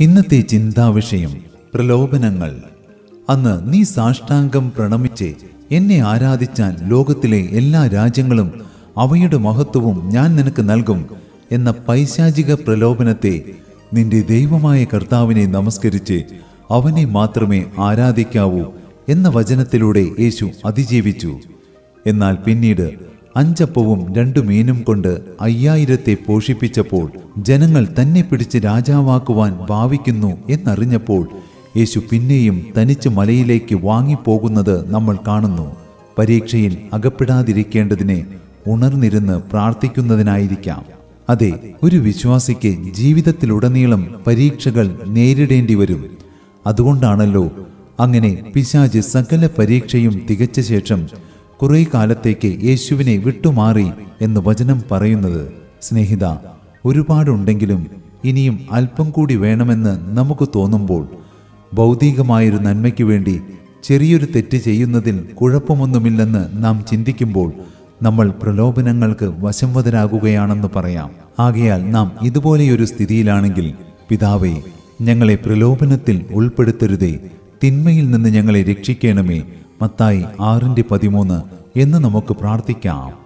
ഇന്നത്തെ ചിന്താവിഷയം പ്രലോഭനങ്ങൾ. അന്ന് നീ സാഷ്ടാംഗം പ്രണമിച്ച് എന്നെ ആരാധിച്ചാൽ ലോകത്തിലെ എല്ലാ രാജ്യങ്ങളും അവയുടെ മഹത്വവും ഞാൻ നിനക്ക് നൽകും എന്ന പൈശാചിക പ്രലോഭനത്തെ നിന്റെ ദൈവമായ കർത്താവിനെ നമസ്കരിച്ച് അവനെ മാത്രമേ ആരാധിക്കാവൂ എന്ന വചനത്തിലൂടെ യേശു അതിജീവിച്ചു. എന്നാൽ പിന്നീട് അഞ്ചപ്പവും രണ്ടു മീനും കൊണ്ട് അയ്യായിരത്തെ പോഷിപ്പിച്ചപ്പോൾ ജനങ്ങൾ തന്നെ പിടിച്ച് രാജാവാക്കുവാൻ ഭാവിക്കുന്നു എന്നറിഞ്ഞപ്പോൾ യേശു പിന്നെയും തനിച്ച് മലയിലേക്ക് വാങ്ങിപ്പോകുന്നത് നമ്മൾ കാണുന്നു. പരീക്ഷയിൽ അകപ്പെടാതിരിക്കേണ്ടതിനെ ഉണർന്നിരുന്ന് പ്രാർത്ഥിക്കുന്നതിനായിരിക്കാം. അതെ ഒരു വിശ്വാസിക്ക് ജീവിതത്തിലുടനീളം പരീക്ഷകൾ നേരിടേണ്ടി വരും. അതുകൊണ്ടാണല്ലോ അങ്ങനെ പിശാജ് സകല പരീക്ഷയും തികച്ച ശേഷം കുറെ കാലത്തേക്ക് യേശുവിനെ വിട്ടുമാറി എന്ന് വചനം പറയുന്നത്. സ്നേഹിത ഒരുപാടുണ്ടെങ്കിലും ഇനിയും അല്പം കൂടി വേണമെന്ന് നമുക്ക് തോന്നുമ്പോൾ ഭൗതികമായൊരു നന്മയ്ക്ക് വേണ്ടി ചെറിയൊരു തെറ്റ് ചെയ്യുന്നതിൽ കുഴപ്പമൊന്നുമില്ലെന്ന് നാം ചിന്തിക്കുമ്പോൾ നമ്മൾ പ്രലോഭനങ്ങൾക്ക് വശംവതരാകുകയാണെന്ന് പറയാം. ആകയാൽ നാം ഇതുപോലെയൊരു സ്ഥിതിയിലാണെങ്കിൽ പിതാവേ ഞങ്ങളെ പ്രലോഭനത്തിൽ ഉൾപ്പെടുത്തരുതേ. തിന്മയിൽ നിന്ന് ഞങ്ങളെ രക്ഷിക്കണമേ. മത്തായി ആറിന്റെ പതിമൂന്ന് എന്ന് നമുക്ക് പ്രാർത്ഥിക്കാം.